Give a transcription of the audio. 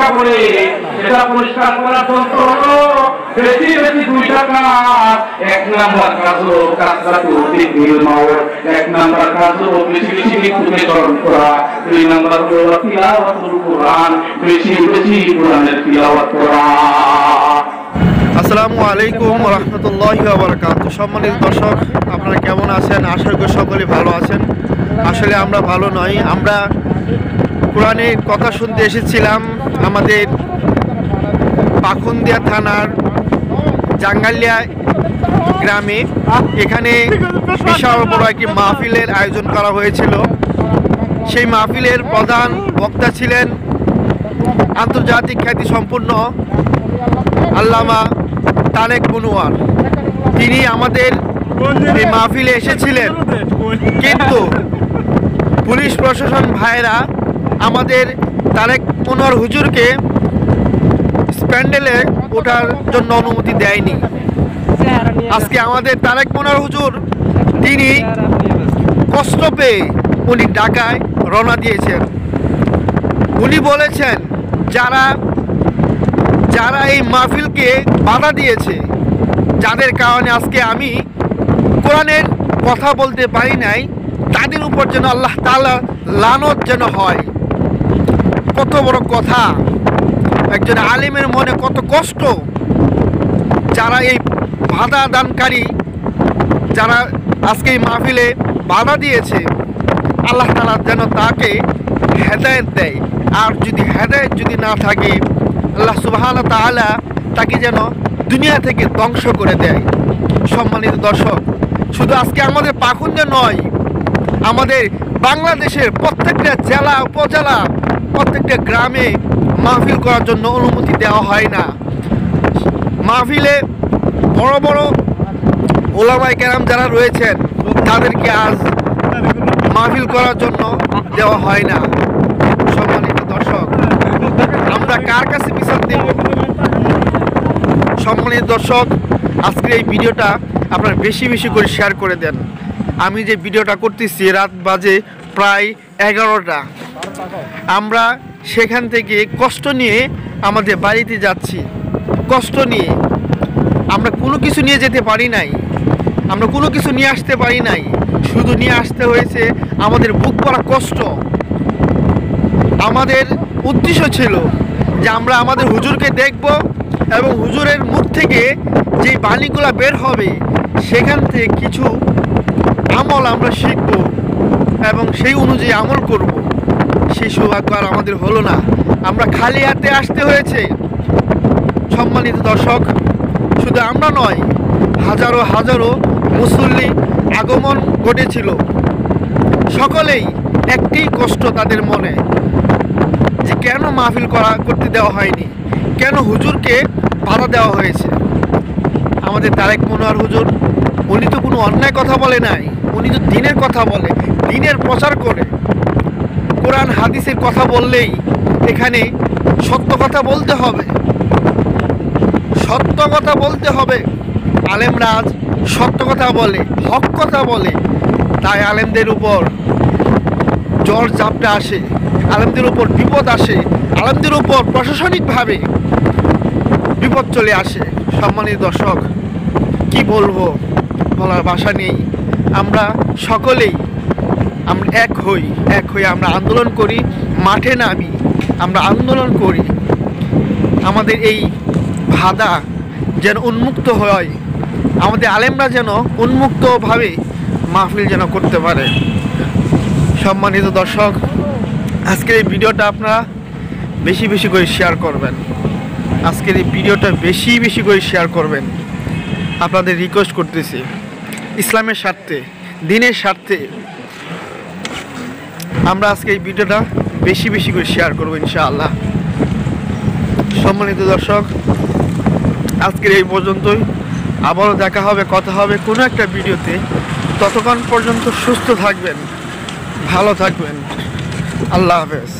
কাপড়ে সেটা পরিষ্কার করার হলো বেশি বেশি এক নাম্বার কাজ হলো কাজটা দিল মাওর এক নাম্বার কাজ হলো বেশি বেশি মৃত্যুকে স্মরণ করা দুই নাম্বার হলো কোরআন। বেশি বেশি কোরআনের তিলাওয়াত করা। আসসালামু আলাইকুম রহমতুল্লাহ সম্মানিত দর্শক, আপনারা কেমন আছেন? আশা করি সকলে ভালো আছেন। আসলে আমরা ভালো নই। আমরা কোরআনের কথা শুনতে এসেছিলাম আমাদের পাখুন্দিয়া থানার জাঙ্গালিয়া গ্রামে। এখানে বিশাল বড় একটি মাহফিলের আয়োজন করা হয়েছিল। সেই মাহফিলের প্রধান বক্তা ছিলেন আন্তর্জাতিক খ্যাতি সম্পূর্ণ আল্লামা তারেক বনুয়ার তিনি আমাদের এই মাহফিলে এসেছিলেন। কিন্তু পুলিশ প্রশাসন ভাইরা আমাদের তারেক বনুয়ার হুজুরকে স্প্যান্ডেলে ওঠার জন্য অনুমতি দেয়নি। আজকে আমাদের তারেক বনুয়ার হুজুর, তিনি কষ্ট পেয়ে উনি ঢাকায় রওনা দিয়েছেন। উনি বলেছেন, যারা যারা এই মাহফিলকে বাধা দিয়েছে, যাদের কারণে আজকে আমি কোরআনের কথা বলতে পারি নাই, তাদের উপর যেন আল্লাহ তালা লানত যেন হয়। কত বড় কথা। একজন আলিমের মনে কত কষ্ট। যারা এই বাধা দানকারী, যারা আজকে এই মাহফিলে বাধা দিয়েছে, আল্লাহ তালা যেন তাকে হেদায়ত দেয়। আর যদি হেদায়ত যদি না থাকে, আল্লাহ সুবাহ তাআলা তাকে যেন দুনিয়া থেকে ধ্বংস করে দেয়। সম্মানিত দর্শক, শুধু আজকে আমাদের পাখুন্দে নয়, আমাদের বাংলাদেশের প্রত্যেকটা জেলা, উপজেলা প্রত্যেকটা গ্রামে মাহফিল করার জন্য অনুমতি দেওয়া হয় না। মাহফিলে বড় বড় ওলামাই কেরাম যারা রয়েছেন, তাদেরকে আজ মাহফিল করার জন্য দেওয়া হয় না। সম্মানিত দর্শক, আমরা কার কাছে বিচার দেব? সম্মানিত দর্শক, আজকের এই ভিডিওটা আপনারা বেশি বেশি করে শেয়ার করে দেন। আমি যে ভিডিওটা করতেছি, রাত বাজে প্রায় এগারোটা। আমরা সেখান থেকে কষ্ট নিয়ে আমাদের বাড়িতে যাচ্ছি। কষ্ট নিয়ে। আমরা কোনো কিছু নিয়ে যেতে পারি নাই। আমরা কোনো কিছু নিয়ে আসতে পারি নাই। শুধু নিয়ে আসতে হয়েছে আমাদের বুক করা কষ্ট। আমাদের উদ্দেশ্য ছিল যে আমরা আমাদের হুজুরকে দেখব এবং হুজুরের মুখ থেকে যে বাণীগুলো বের হবে, সেখান থেকে কিছু আমল আমরা শিখব। এবং সেই অনুযায়ী আমল করব। সেই সৌভাগ্য আর আমাদের হলো না। আমরা খালি হাতে আসতে হয়েছে। সম্মানিত দর্শক, শুধু আমরা নয়, হাজারো হাজারো মুসল্লি আগমন ঘটেছিল। সকলেই একটি কষ্ট তাদের মনে যে কেন মাহফিল করা করতে দেওয়া হয়নি? কেন হুজুরকে বাধা দেওয়া হয়েছে? আমাদের তারেক মনোয়ার হুজুর উনি তো কোনো অন্যায় কথা বলে নাই। উনি তো দিনের কথা বলে, দিনের প্রচার করে। কোরআন, হাদিসের কথা বললেই এখানে সত্য কথা বলতে হবে। সত্য কথা বলতে হবে। আলেমরা আজ সত্য কথা বলে, হক কথা বলে। তাই আলেমদের উপর জ্বর চাপটা আসে, আলেমদের উপর বিপদ আসে, আলেমদের উপর প্রশাসনিকভাবে বিপদ চলে আসে। সম্মানিত দর্শক, কি বলব? বলার ভাষা নেই। আমরা সকলেই আমরা এক হই, এক হয়ে আমরা আন্দোলন করি, মাঠে নামি, আমরা আন্দোলন করি। আমাদের এই ভাদা যেন উন্মুক্ত হয়, আমাদের আলেমরা যেন উন্মুক্তভাবে মাহফিল যেন করতে পারে। সম্মানিত দর্শক, আজকের এই ভিডিওটা আপনারা বেশি বেশি করে শেয়ার করবেন। আজকের এই ভিডিওটা বেশি বেশি করে শেয়ার করবেন। আপনাদের রিকোয়েস্ট করতেছি। ইসলামের স্বার্থে, দিনের স্বার্থে। আমরা আজকে এই ভিডিওটা বেশি বেশি করে শেয়ার করব ইনশাআল্লাহ। সম্মানিত দর্শক, আজকের এই পর্যন্তই। আবারও দেখা হবে, কথা হবে কোনো একটা ভিডিওতে। ততক্ষণ পর্যন্ত সুস্থ থাকবেন, ভালো থাকবেন। আল্লাহ হাফেজ।